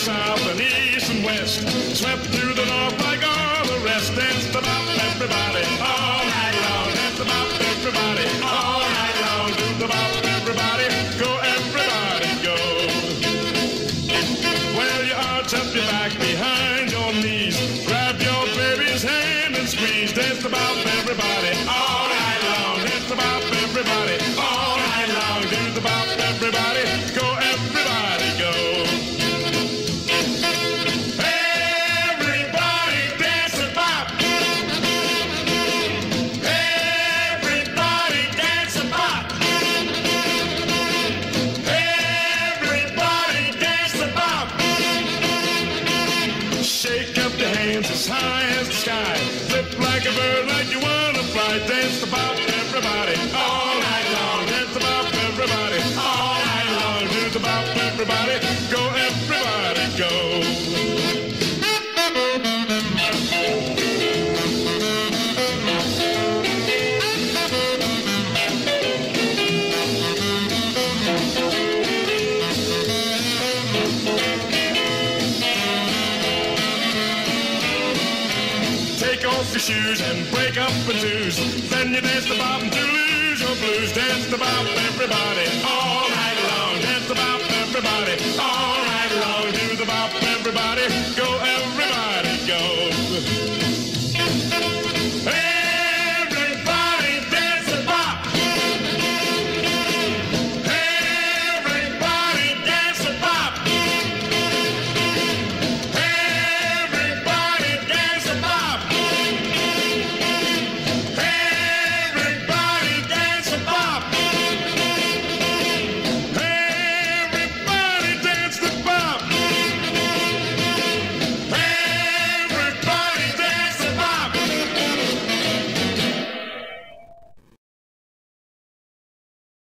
south and east and west. Swept through the north like all the rest. Danced about everybody all night long. Danced about everybody all night long. Do the bop everybody. Go everybody go. Well, you arch up your back behind your knees. Grab your baby's hand and squeeze. Dance about everybody all night long. Dance about everybody as high as the sky. Flip like a bird, like you wanna fly. Dance bop, everybody, all night long. Dance bop, everybody, all night long. The bop, everybody, go, Take off your shoes and break up in twos. Then you dance the bop to lose your blues. Dance the bop, everybody, all night long. Dance the bop, everybody, all night long. Do the bop, everybody, go, everybody, go.